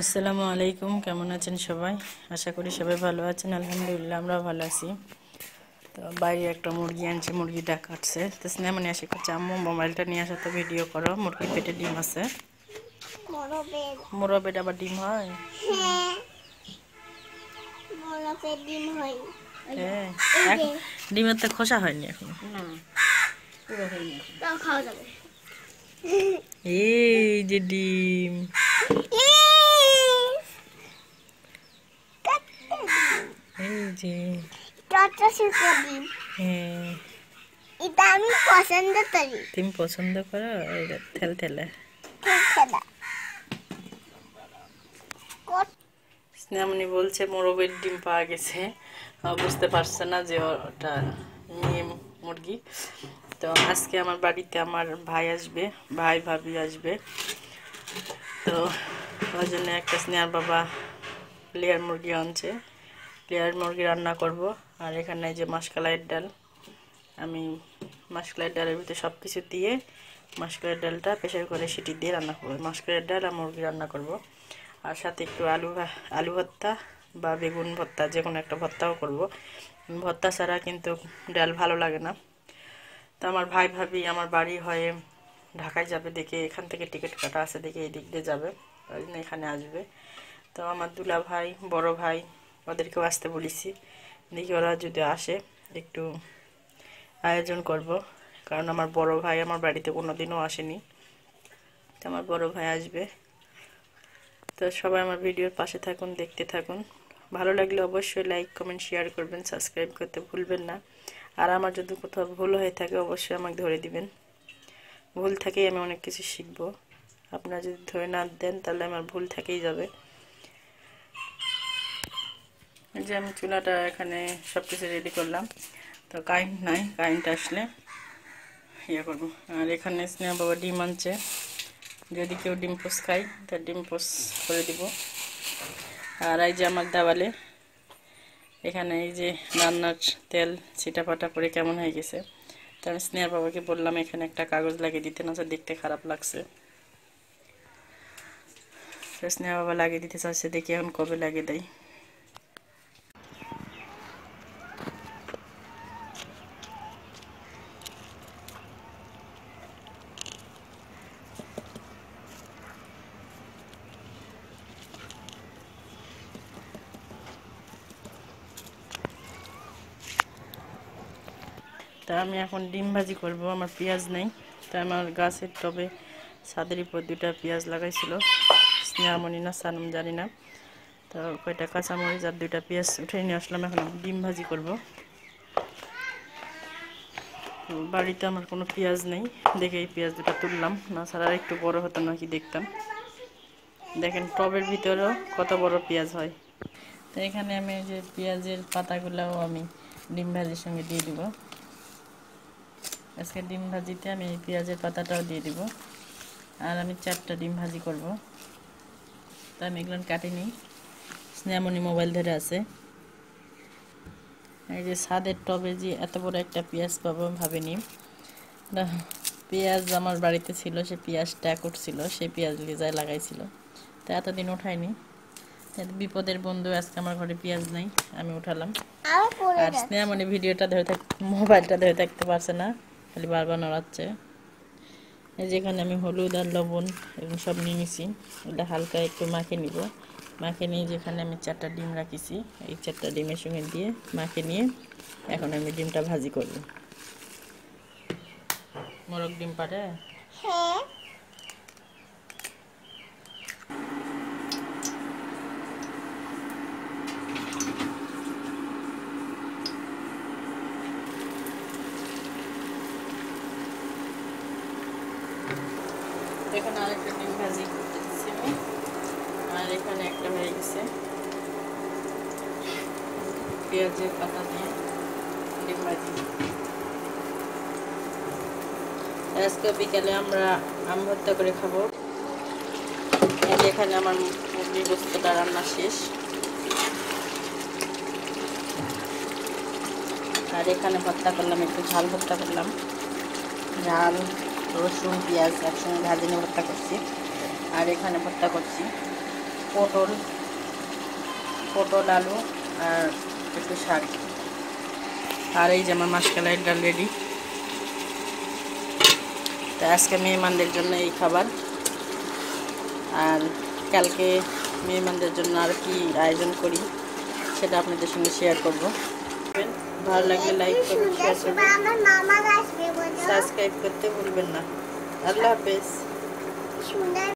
আসসালামু আলাইকুম কেমন আছেন সবাই? আশা করি সবাই ভালো আছেন আলহামদুলিল্লাহ আমরা ভালো আছি। তো বাইরে একটা মুরগি আনছে মুরগিটা কাটছে। তো স্নেহ মানে আসে করছে আম্মু মোবাইলটা নিয়ে আসা তো ভিডিও করো মুরগির পেটে ডিম আছে। মোরবের আবার ডিম হয়? হ্যাঁ হয় হ্যাঁ ডিমের তো খোসা হয়নি এখন। তাও খাওয়া যাবে। এই যে ডিম। শুকো ডিম হ্যাঁ। এটা আমি পছন্দ করি। তুমি পছন্দ করো? এটা থেল থেলে স্নেহামণি বলছে মোরবের ডিম পাওয়া গেছে। বুঝতে পারছে না যে ওটা মেয়ে মুরগি। তো আজকে আমার বাড়িতে আমার ভাই আসবে ভাই ভাবি আসবে। তো ওই জন্য একটা স্নেহার বাবা লেয়ার মুরগি আনছে। লেয়ার মুরগি রান্না করব। আর এখানে যে মাসকালাইয়ের ডাল, আমি মাসকালাইয়ের ডালের ভিতরে সব কিছু দিয়ে মাসকালাইয়ের ডালটা প্রেশার করে সিটি দিয়ে রান্না করব। মাসকালাইয়ের ডাল আর মুরগি রান্না করব। আর সাথে একটু আলু আলু ভর্তা বা বেগুন ভর্তা, যে কোনো একটা ভর্তাও করব। ভর্তা ছাড়া কিন্তু ডাল ভালো লাগে না। তো আমার ভাই ভাবি, আমার বাড়ি হয়ে ঢাকায় যাবে দেখে, এখান থেকে টিকিট কাটা আছে দেখে এই দিক দিয়ে যাবে। ওই জন্য এখানে আসবে। তো আমার দুলা ভাই বড় ভাই ওদেরকেও আসতে বলেছি। দেখি ওরা যদি আসে, একটু আয়োজন করব। কারণ আমার বড় ভাই আমার বাড়িতে কোনো দিনও আসেনি। তো আমার বড় ভাই আসবে। তো সবাই আমার ভিডিওর পাশে থাকুন, দেখতে থাকুন। ভালো লাগলে অবশ্যই লাইক কমেন্ট শেয়ার করবেন সাবস্ক্রাইব করতে ভুলবেন না। আর আমার যদি কোথাও ভুল হয়ে থাকে, অবশ্যই আমাকে ধরে দিবেন। ভুল থেকেই আমি অনেক কিছু শিখব। আপনারা যদি ধরে না দেন, তাহলে আমার ভুল থেকেই যাবে। যে আমি চুলাটা এখানে সব কিছু রেডি করলাম। তো কারেন্ট নাই কারেন্ট আসলে ইয়ে করব। আর এখানে স্নেহা বাবা ডিম আনছে। যদি কেউ ডিম পোস খায়, তা ডিম পোস করে দিব। আর এই যে আমার দেওয়ালে, এখানে এই যে রান্নার তেল ছিটা ফাটা করে কেমন হয়ে গেছে। তো আমি স্নেহার বাবাকে বললাম, এখানে একটা কাগজ লাগিয়ে দিতে, না দেখতে খারাপ লাগছে। তো স্নেহা বাবা লাগিয়ে দিতে চাচ্ছে দেখি এখন কবে লাগিয়ে দেয়। তা আমি এখন ডিম ভাজি করব, আমার পেঁয়াজ নেই। তা আমার গাছের টবে ছাদের উপর দুটা পেঁয়াজ লাগাইছিল, স্নেহামণি না সানম জানি না। তো কয়টা কাঁচামরিচ আর দুইটা পেঁয়াজ উঠে নিয়ে আসলাম, এখন ডিম ভাজি করব। বাড়িতে আমার কোনো পেঁয়াজ নেই, দেখে এই পেঁয়াজ দুটো তুললাম। না ছাড়া একটু বড় হতো নাকি দেখতাম। দেখেন টবের ভিতরেও কত বড় পেঁয়াজ হয়। তো এখানে আমি যে পেঁয়াজের পাতাগুলোও আমি ডিম ভাজির সঙ্গে দিয়ে দিব। আজকে ডিম ভাজিতে আমি এই পেঁয়াজের পাতাটাও দিয়ে দিব। আর আমি চারটা ডিম ভাজি করব। তা আমি এগুলো কাটিনি। স্নেহামণি মোবাইল ধরে আছে। এই যে ছাদের টবে যে এত বড় একটা পেঁয়াজ পাবো ভাবিনি। পেঁয়াজ আমার বাড়িতে ছিল সে পেঁয়াজটা করছিল সেই পেঁয়াজ লিজায় লাগাইছিল। তা এতদিন উঠাইনি তা বিপদের বন্ধু আজকে আমার ঘরে পেঁয়াজ নাই আমি উঠালাম। আর স্নেহামণি ভিডিওটা ধরে থাক মোবাইলটা ধরে থাকতে পারছে না। খালি বারবার নড়াচ্ছে। এই যে এখানে আমি হলুদ আর লবণ এবং সব নিয়ে নিছি। এটা হালকা একটু মাখে নিব। মাখে নিয়ে যেখানে আমি চারটা ডিম রাখিছি, এই চারটা ডিমের সঙ্গে দিয়ে মাখে নিয়ে এখন আমি ডিমটা ভাজি করব। মোরগ ডিম পারে? হ্যাঁ। এখানে আরেকটা ডিম ভাজি করতে দিচ্ছি আমি। আর এখানে একটা হয়ে গেছে। পেঁয়াজের পাতা দিয়ে ডিম ভাজি। আজকে বিকালে আমরা আম ভর্তা করে খাব। এখানে আমার মুরগির গোস্তটা রান্না শেষ। আর এখানে ভর্তা করলাম, একটু ঝাল ভর্তা করলাম। ঝাল রসুন, পেঁয়াজ একসঙ্গে ভাজি নিয়ে ভর্তা করছি। আর এখানে ভর্তা করছি পটল পটল, আলু আর একটু শাক। আর এই যে আমার মাসকালাই ডাল রেডি তো আজকে মেহমানদের জন্য এই খাবার। আর কালকে মেহমানদের জন্য আর কি আয়োজন করি সেটা আপনাদের সঙ্গে শেয়ার করব। ভালো লাগলে লাইক করবেন শেয়ার করবেন আমার মামা আসবে বলো সাবস্ক্রাইব করতে ভুলবেন না আল্লাহ হাফেজ সুন্দর